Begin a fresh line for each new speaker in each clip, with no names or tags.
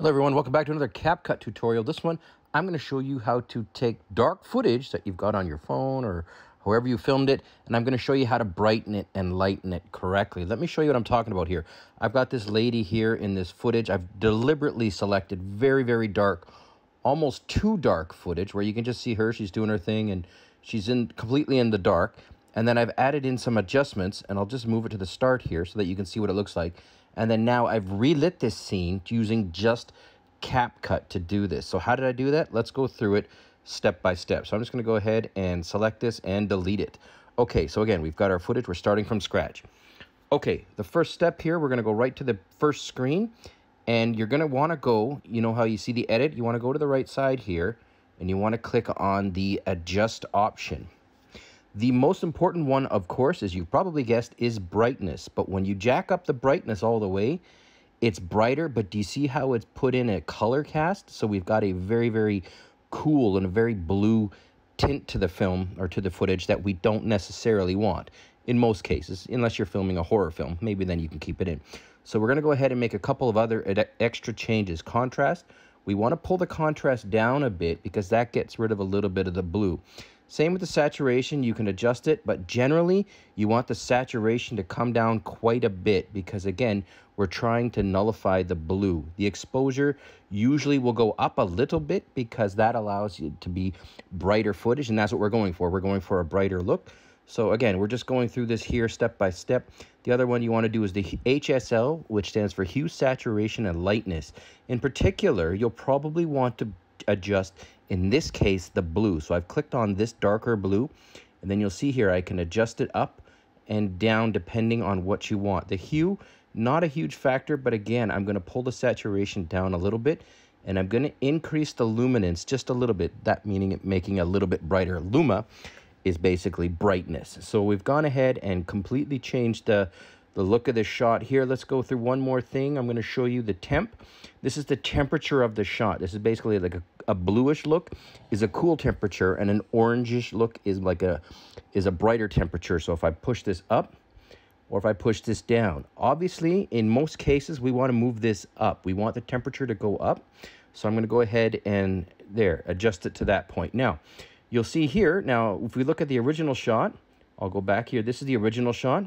Hello everyone, welcome back to another CapCut tutorial. This one, I'm going to show you how to take dark footage that you've got on your phone or however you filmed it, and I'm going to show you how to brighten it and lighten it correctly. Let me show you what I'm talking about here. I've got this lady here in this footage. I've deliberately selected very, very dark, almost too dark footage where you can just see her, she's doing her thing, and she's in completely in the dark. And then I've added in some adjustments, and I'll just move it to the start here so that you can see what it looks like. And then now I've relit this scene using just CapCut to do this. So how did I do that? Let's go through it step by step. So I'm just going to go ahead and select this and delete it. Okay, so again, we've got our footage. We're starting from scratch. Okay, the first step here, we're going to go right to the first screen. And you're going to want to go, you know how you see the edit? You want to go to the right side here. And you want to click on the adjust option. The most important one, of course, as you've probably guessed, is brightness. But when you jack up the brightness all the way, it's brighter, but do you see how it's put in a color cast? So we've got a very, very cool and a very blue tint to the film or to the footage that we don't necessarily want in most cases, unless you're filming a horror film. Maybe then you can keep it in. So we're going to go ahead and make a couple of other extra changes. Contrast, we want to pull the contrast down a bit because that gets rid of a little bit of the blue. Same with the saturation, you can adjust it, but generally you want the saturation to come down quite a bit because again, we're trying to nullify the blue. The exposure usually will go up a little bit because that allows you to be brighter footage and that's what we're going for. We're going for a brighter look. So again, we're just going through this here step by step. The other one you want to do is the HSL, which stands for hue, saturation, and lightness. In particular, you'll probably want to adjust, in this case, the blue. So I've clicked on this darker blue, and then you'll see here I can adjust it up and down depending on what you want. The hue, not a huge factor, but again, I'm going to pull the saturation down a little bit, and I'm going to increase the luminance just a little bit, that meaning it making a little bit brighter. Luma is basically brightness. So we've gone ahead and completely changed the the look of the shot here. Let's go through one more thing. I'm going to show you the temp. This is the temperature of the shot. This is basically like a, a bluish look is a cool temperature and an orangish look is like a is a brighter temperature. So if I push this up or if I push this down, obviously in most cases we want to move this up. We want the temperature to go up. So I'm going to go ahead and there adjust it to that point. Now you'll see here, now if we look at the original shot, I'll go back here. This is the original shot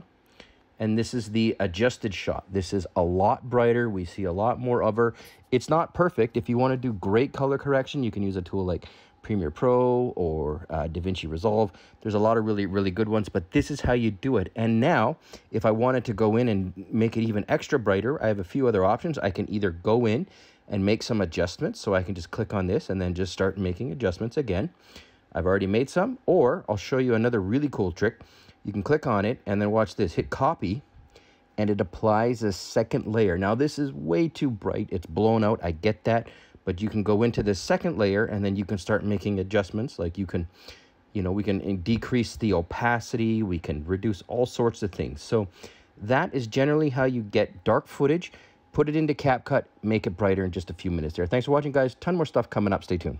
and this is the adjusted shot. This is a lot brighter. We see a lot more of her. It's not perfect. If you want to do great color correction, you can use a tool like Premiere Pro or uh, DaVinci Resolve. There's a lot of really, really good ones, but this is how you do it. And now, if I wanted to go in and make it even extra brighter, I have a few other options. I can either go in and make some adjustments. So I can just click on this and then just start making adjustments again. I've already made some, or I'll show you another really cool trick. You can click on it and then watch this, hit copy, and it applies a second layer. Now this is way too bright, it's blown out, I get that, but you can go into the second layer and then you can start making adjustments. Like you can, you know, we can decrease the opacity, we can reduce all sorts of things. So that is generally how you get dark footage. Put it into CapCut, make it brighter in just a few minutes there. Thanks for watching, guys. Ton more stuff coming up. Stay tuned.